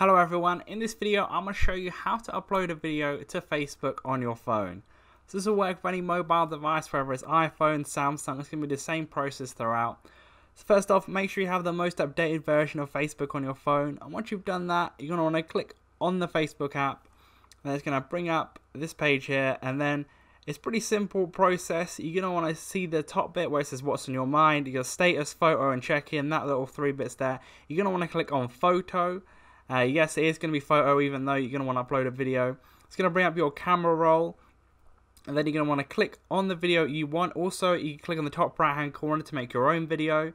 Hello everyone, in this video I'm going to show you how to upload a video to Facebook on your phone. So this will work for any mobile device, whether it's iPhone, Samsung, it's going to be the same process throughout. So first off, make sure you have the most updated version of Facebook on your phone, and once you've done that, you're going to want to click on the Facebook app, and it's going to bring up this page here, and then it's pretty simple process. You're going to want to see the top bit where it says what's on your mind, your status, photo, and check-in, that little three bits there. You're going to want to click on photo, uh, yes, it is going to be photo, even though you're going to want to upload a video. It's going to bring up your camera roll, and then you're going to want to click on the video you want. Also, you can click on the top right hand corner to make your own video.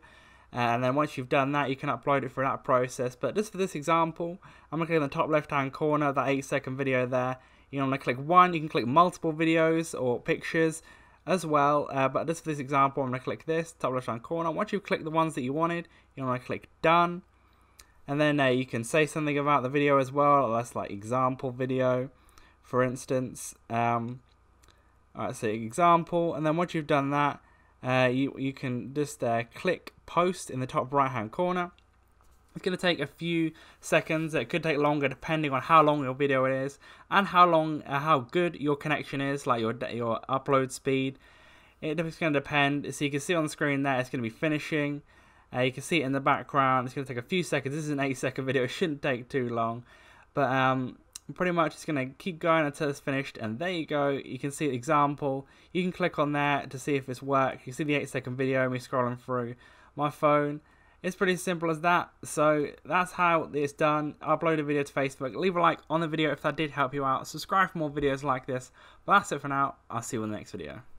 And then once you've done that, you can upload it for that process. But just for this example, I'm going to click on the top left hand corner, that 8 second video there. You want to click one, you can click multiple videos or pictures as well. Uh, but just for this example, I'm going to click this, top left hand corner. Once you've clicked the ones that you wanted, you want to click done and then uh, you can say something about the video as well that's like example video for instance um, alright so example and then once you've done that uh, you, you can just uh, click post in the top right hand corner. It's going to take a few seconds it could take longer depending on how long your video is and how long uh, how good your connection is like your your upload speed. It's going to depend so you can see on the screen there it's going to be finishing uh, you can see it in the background. It's going to take a few seconds. This is an 8 second video. It shouldn't take too long. But um, pretty much it's going to keep going until it's finished. And there you go. You can see the example. You can click on that to see if it's worked. You see the 8 second video me scrolling through my phone. It's pretty simple as that. So that's how it's done. Upload a video to Facebook. Leave a like on the video if that did help you out. Subscribe for more videos like this. But that's it for now. I'll see you in the next video.